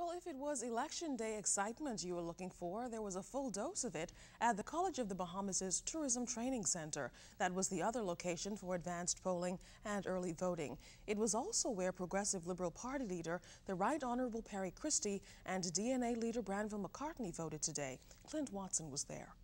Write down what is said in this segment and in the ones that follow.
Well, if it was election day excitement you were looking for, there was a full dose of it at the College of the Bahamas' Tourism Training Center. That was the other location for advanced polling and early voting. It was also where Progressive Liberal Party leader, the Right Honorable Perry Christie, and DNA leader Branville McCartney voted today. Clint Watson was there.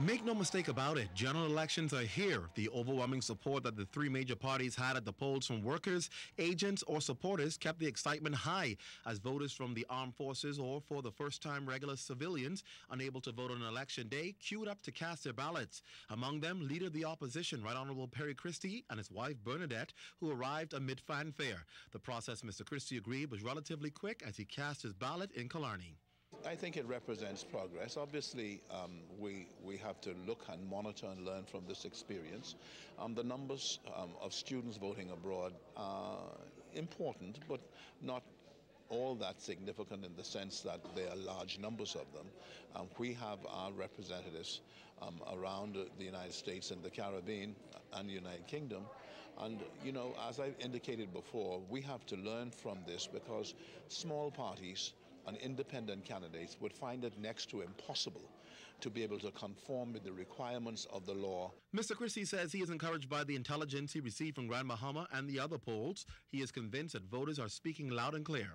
Make no mistake about it, general elections are here. The overwhelming support that the three major parties had at the polls from workers, agents, or supporters kept the excitement high as voters from the armed forces or for the first time regular civilians unable to vote on election day queued up to cast their ballots. Among them, leader of the opposition, Right Honorable Perry Christie, and his wife Bernadette, who arrived amid fanfare. The process, Mr. Christie agreed, was relatively quick as he cast his ballot in Killarney. I think it represents progress. Obviously, um, we, we have to look and monitor and learn from this experience. Um, the numbers um, of students voting abroad are important, but not all that significant in the sense that there are large numbers of them. Um, we have our representatives um, around the United States and the Caribbean and the United Kingdom. And, you know, as I indicated before, we have to learn from this because small parties and independent candidates would find it next to impossible to be able to conform with the requirements of the law. Mr. Christie says he is encouraged by the intelligence he received from Grand Bahama and the other polls. He is convinced that voters are speaking loud and clear.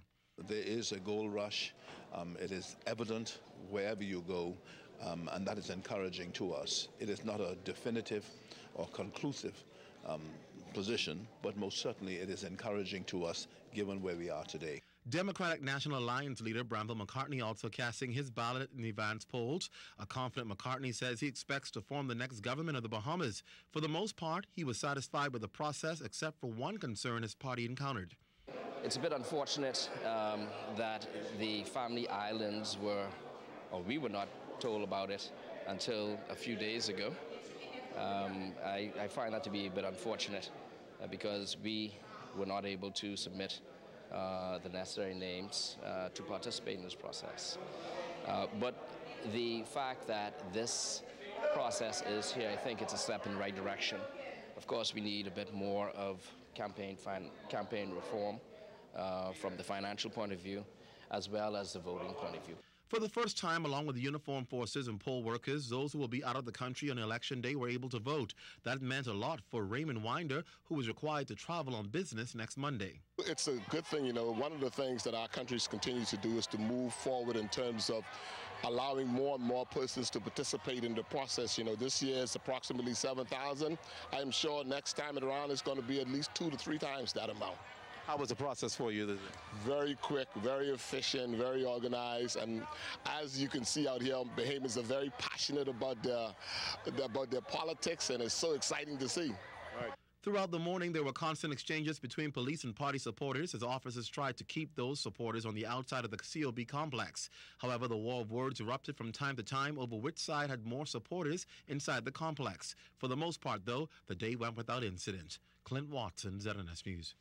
There is a gold rush. Um, it is evident wherever you go, um, and that is encouraging to us. It is not a definitive or conclusive um, position, but most certainly it is encouraging to us given where we are today. Democratic National Alliance leader Branville McCartney also casting his ballot in the advance polls. A confident McCartney says he expects to form the next government of the Bahamas. For the most part, he was satisfied with the process, except for one concern his party encountered. It's a bit unfortunate um, that the family islands were, or we were not told about it until a few days ago. Um, I, I, find that to be a bit unfortunate uh, because we were not able to submit the necessary names uh, to participate in this process. Uh, but the fact that this process is here, I think it's a step in the right direction. Of course, we need a bit more of campaign, campaign reform uh, from the financial point of view, as well as the voting point of view. For the first time, along with the uniformed forces and poll workers, those who will be out of the country on election day were able to vote. That meant a lot for Raymond Winder, who was required to travel on business next Monday. It's a good thing, you know. One of the things that our countries continue to do is to move forward in terms of allowing more and more persons to participate in the process. You know, this year is approximately 7,000. I'm sure next time around it's going to be at least two to three times that amount. How was the process for you? Very quick, very efficient, very organized, and as you can see out here, Bahamians are very passionate about their, about their politics, and it's so exciting to see. Throughout the morning, there were constant exchanges between police and party supporters as officers tried to keep those supporters on the outside of the COB complex. However, the war of words erupted from time to time over which side had more supporters inside the complex. For the most part, though, the day went without incident. Clint Watson, ZNS News.